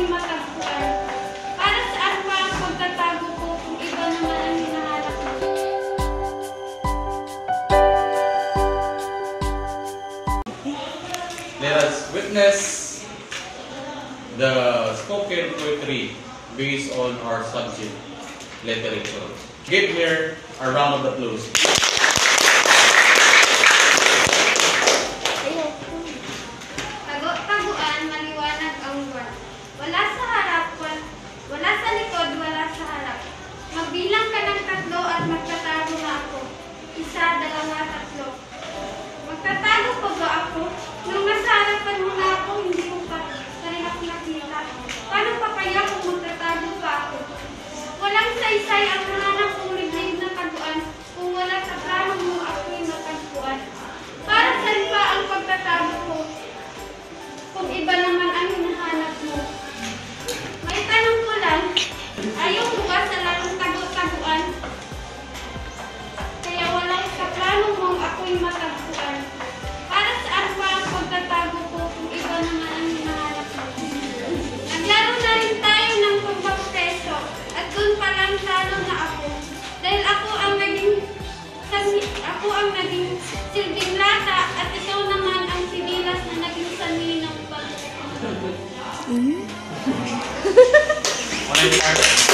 aking matagpuan. Para saan pa ang pagtatago ko kung iba naman ang hinahanap ko? Let us witness the spoken poetry based on our subject, literature. Give here a round of applause. Wala sa harap, wal- wala sa likod, wala sa harap. Magbilang ka ng tatlo at magtatago na ako. Isa, dalawa, tatlo. Magtatago pa ba ako? Nung nasa harapan mo na ako, hindi mo pa rin ako nakita. Paano pa kaya kung magtatago pa ako? Walang saysay ang ako'y matagpuan. Para saan pa ang pagtatago ko kung iba naman ang hinahanap mo? Naglaro na rin tayo ng tumbang preso at doon pa lang talo na ako. Dahil ako ang naging ako ang naging silbing lata at ikaw naman ang sibilas na naging sanhi ng pag start.